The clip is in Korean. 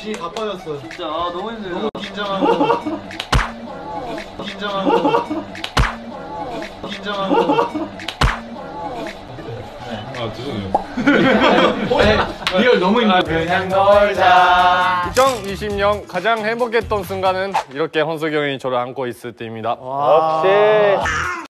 진이 다 빠졌어. 진짜 아, 너무 힘들어. 너무 긴장하고. 긴장하고. 긴장하고. 아 죄송해요. 네. 네. real 너무 힘들어. 그냥 놀자. 2020년 가장 행복했던 순간은 이렇게 홍석이 형이 저를 안고 있을 때입니다. 역시.